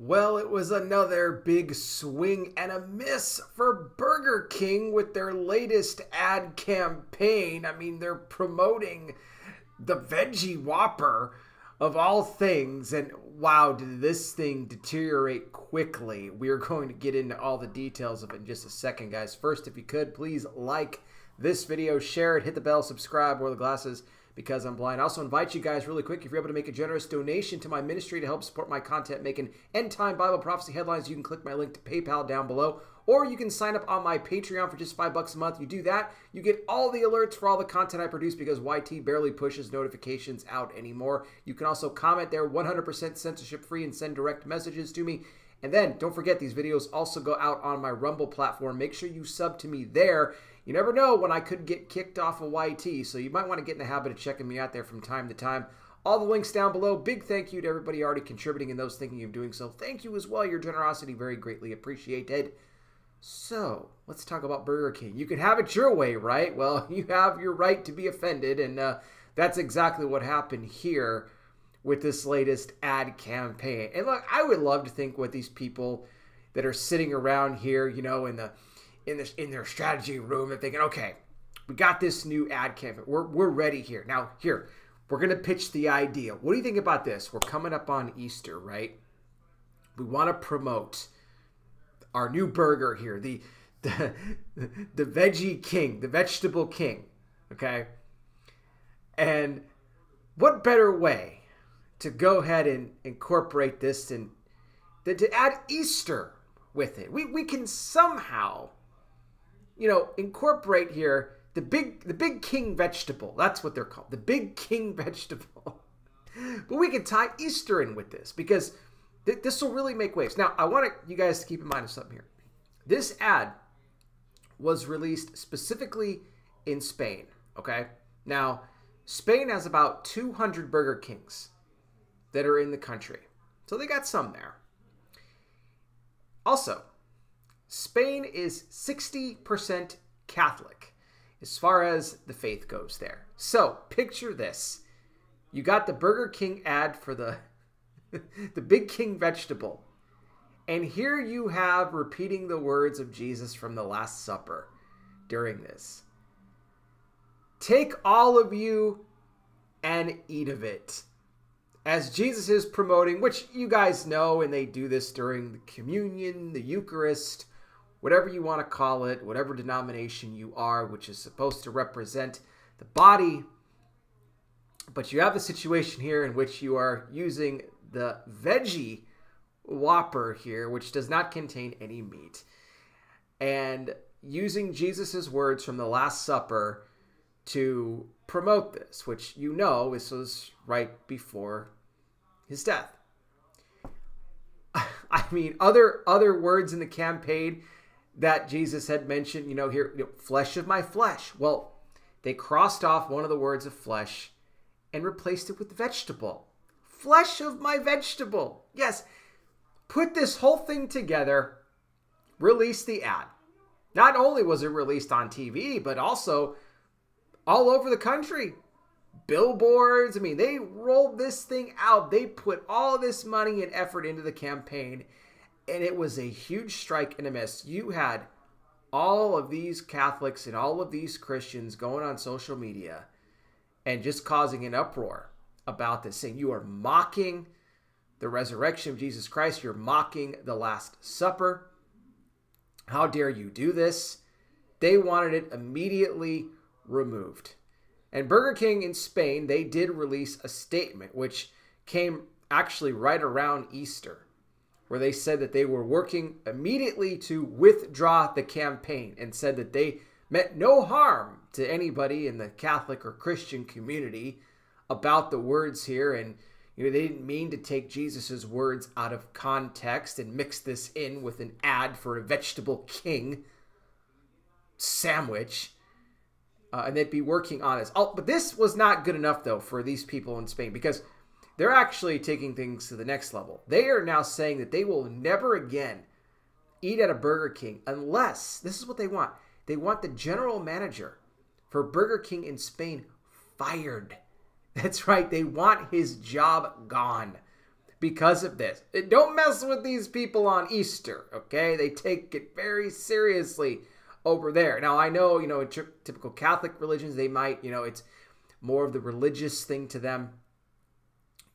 Well, it was another big swing and a miss for Burger King with their latest ad campaign. I mean, they're promoting the Veggie Whopper of all things. And wow, did this thing deteriorate quickly. We're going to get into all the details of it in just a second, guys. First, if you could, please like this video, share it, hit the bell, subscribe, wear the glasses because I'm blind. I also invite you guys really quick, if you're able to make a generous donation to my ministry to help support my content making end time Bible prophecy headlines, you can click my link to PayPal down below. Or you can sign up on my Patreon for just five bucks a month. You do that, you get all the alerts for all the content I produce because YT barely pushes notifications out anymore. You can also comment there 100% censorship free and send direct messages to me. And then don't forget, these videos also go out on my Rumble platform. Make sure you sub to me there. You never know when I could get kicked off of YT, so you might want to get in the habit of checking me out there from time to time. All the links down below. Big thank you to everybody already contributing and those thinking of doing so. Thank you as well. Your generosity very greatly appreciated. So, let's talk about Burger King. You can have it your way, right? Well, you have your right to be offended, and uh, that's exactly what happened here with this latest ad campaign. And look, I would love to think what these people that are sitting around here, you know, in the in this in their strategy room and thinking, okay, we got this new ad campaign. We're we're ready here. Now here, we're gonna pitch the idea. What do you think about this? We're coming up on Easter, right? We want to promote our new burger here, the the the veggie king, the vegetable king. Okay. And what better way to go ahead and incorporate this and than to add Easter with it? We we can somehow you know, incorporate here the big the big king vegetable. That's what they're called. The big king vegetable. but we can tie Easter in with this because th- this will really make waves. Now, I want you guys to keep in mind something here. This ad was released specifically in Spain, okay? Now, Spain has about 200 Burger Kings that are in the country. So they got some there. Also, Spain is 60% Catholic as far as the faith goes there. So, picture this. You got the Burger King ad for the the Big King vegetable. And here you have repeating the words of Jesus from the Last Supper during this. Take all of you and eat of it. As Jesus is promoting, which you guys know, and they do this during the communion, the Eucharist, whatever you want to call it, whatever denomination you are, which is supposed to represent the body. But you have a situation here in which you are using the veggie Whopper here, which does not contain any meat, and using Jesus' words from the Last Supper to promote this, which you know this was right before his death. I mean, other other words in the campaign that Jesus had mentioned, you know, here, you know, flesh of my flesh. Well, they crossed off one of the words of flesh and replaced it with vegetable. Flesh of my vegetable. Yes, put this whole thing together, release the ad. Not only was it released on TV, but also all over the country. Billboards. I mean, they rolled this thing out. They put all this money and effort into the campaign and it was a huge strike and a miss. You had all of these Catholics and all of these Christians going on social media and just causing an uproar about this, saying you are mocking the resurrection of Jesus Christ, you're mocking the Last Supper. How dare you do this? They wanted it immediately removed. And Burger King in Spain, they did release a statement which came actually right around Easter where they said that they were working immediately to withdraw the campaign and said that they meant no harm to anybody in the Catholic or Christian community about the words here and you know they didn't mean to take Jesus's words out of context and mix this in with an ad for a vegetable king sandwich uh, and they'd be working on this. Oh, but this was not good enough though for these people in Spain because they're actually taking things to the next level. They are now saying that they will never again eat at a Burger King unless this is what they want. They want the general manager for Burger King in Spain fired. That's right, they want his job gone because of this. Don't mess with these people on Easter, okay? They take it very seriously over there. Now, I know, you know, in typical Catholic religions, they might, you know, it's more of the religious thing to them,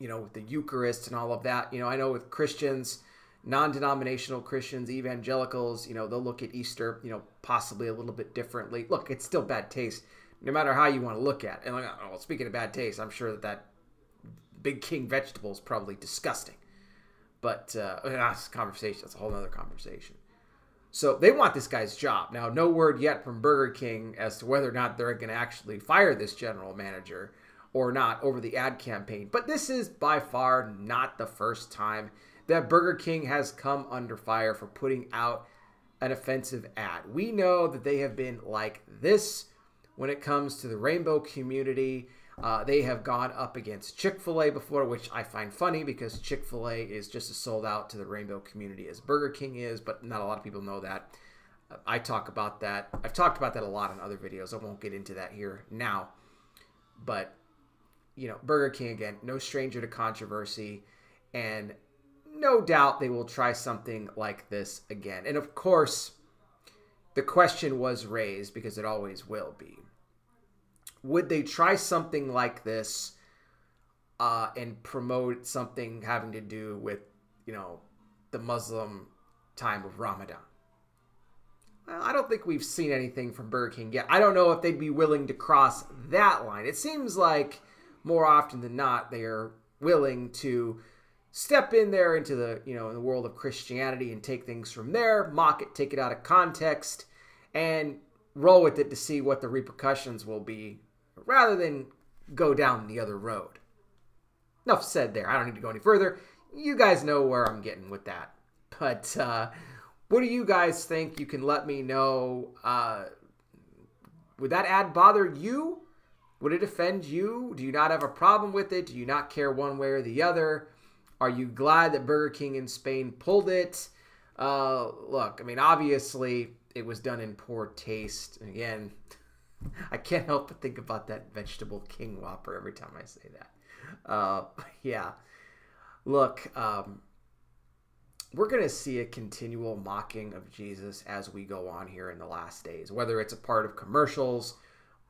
you know, with the Eucharist and all of that. You know, I know with Christians, non denominational Christians, evangelicals, you know, they'll look at Easter, you know, possibly a little bit differently. Look, it's still bad taste, no matter how you want to look at it. And, like, oh, speaking of bad taste, I'm sure that that big king vegetable is probably disgusting. But uh, that's a conversation. That's a whole other conversation. So they want this guy's job. Now, no word yet from Burger King as to whether or not they're going to actually fire this general manager or not over the ad campaign. But this is by far not the first time that Burger King has come under fire for putting out an offensive ad. We know that they have been like this when it comes to the rainbow community. Uh, they have gone up against Chick fil A before, which I find funny because Chick fil A is just as sold out to the rainbow community as Burger King is, but not a lot of people know that. I talk about that. I've talked about that a lot in other videos. I won't get into that here now. But, you know, Burger King, again, no stranger to controversy. And no doubt they will try something like this again. And of course, the question was raised because it always will be would they try something like this uh, and promote something having to do with, you know, the Muslim time of Ramadan? Well, I don't think we've seen anything from Burger King yet. I don't know if they'd be willing to cross that line. It seems like more often than not they are willing to step in there into the you know in the world of Christianity and take things from there, mock it, take it out of context, and roll with it to see what the repercussions will be rather than go down the other road. Enough said there. I don't need to go any further. You guys know where I'm getting with that. But uh, what do you guys think? You can let me know. Uh, would that ad bother you? Would it offend you? Do you not have a problem with it? Do you not care one way or the other? Are you glad that Burger King in Spain pulled it? Uh, look, I mean, obviously it was done in poor taste. And Again, I can't help but think about that vegetable king whopper every time I say that. Uh, yeah. Look, um, we're going to see a continual mocking of Jesus as we go on here in the last days, whether it's a part of commercials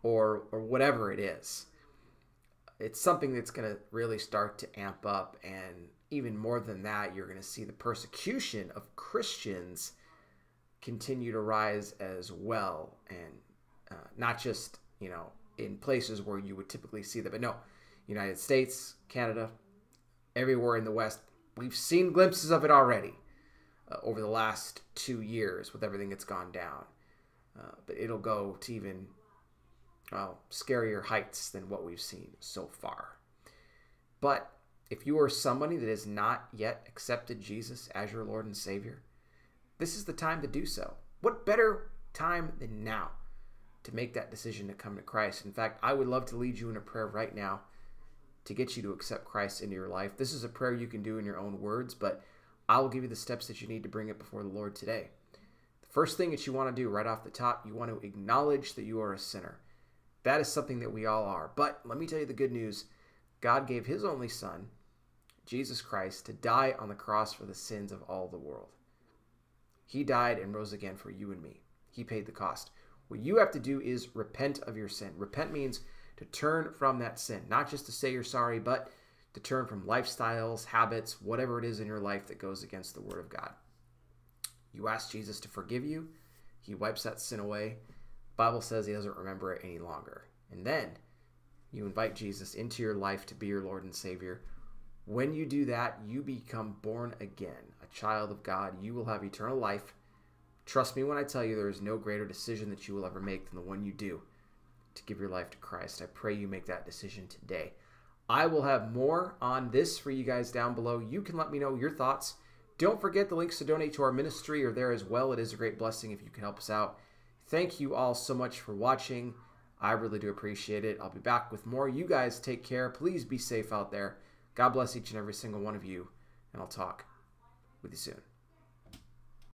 or or whatever it is. It's something that's going to really start to amp up and even more than that, you're going to see the persecution of Christians continue to rise as well and uh, not just you know in places where you would typically see them, but no, United States, Canada, everywhere in the West, we've seen glimpses of it already uh, over the last two years with everything that's gone down. Uh, but it'll go to even well, scarier heights than what we've seen so far. But if you are somebody that has not yet accepted Jesus as your Lord and Savior, this is the time to do so. What better time than now? to make that decision to come to Christ. In fact, I would love to lead you in a prayer right now to get you to accept Christ into your life. This is a prayer you can do in your own words, but I will give you the steps that you need to bring it before the Lord today. The first thing that you want to do right off the top, you want to acknowledge that you are a sinner. That is something that we all are. But let me tell you the good news God gave his only Son, Jesus Christ, to die on the cross for the sins of all the world. He died and rose again for you and me. He paid the cost. What you have to do is repent of your sin. Repent means to turn from that sin, not just to say you're sorry, but to turn from lifestyles, habits, whatever it is in your life that goes against the Word of God. You ask Jesus to forgive you, He wipes that sin away. Bible says He doesn't remember it any longer. And then you invite Jesus into your life to be your Lord and Savior. When you do that, you become born again, a child of God. You will have eternal life Trust me when I tell you there is no greater decision that you will ever make than the one you do to give your life to Christ. I pray you make that decision today. I will have more on this for you guys down below. You can let me know your thoughts. Don't forget the links to donate to our ministry are there as well. It is a great blessing if you can help us out. Thank you all so much for watching. I really do appreciate it. I'll be back with more. You guys take care. Please be safe out there. God bless each and every single one of you, and I'll talk with you soon.